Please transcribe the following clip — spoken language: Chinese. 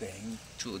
bang to